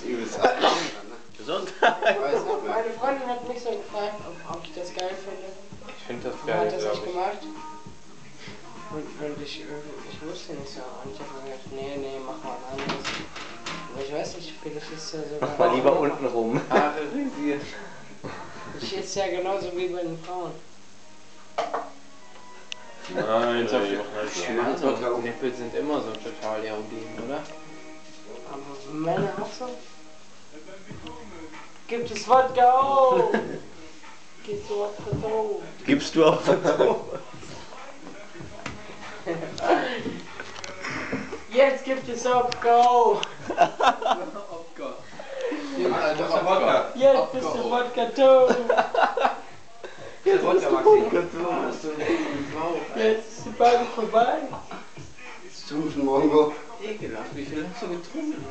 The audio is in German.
ist übelst ne? Gesundheit. Meine Freundin hat mich so gefragt, ob, ob ich das geil finde. Ich finde das Und geil, hat das nicht ich. gemacht. Und, und ich, ich wusste nicht so. Und ich habe mir gedacht, nee, nee, mach mal ein anderes. Aber ich weiß nicht, vielleicht ist ja sogar. Mach mal lieber unten rum. Haare rasiert. Ich ist ja genauso wie bei den Frauen. Nein. Ja, also, Nippel sind immer so total erogen, oder? Meine Hasse? Gibt es Wodka auch? Gibst du auf Vertrauen? Gibst du auf Vertrauen? Jetzt gibt es Opko! Opko. Jetzt bist du Wodka tot! Jetzt bist du Wodka tot! Jetzt ist die Bank vorbei! Suchen, Mongo! Ekelhaft, wie viel hast du getrunken?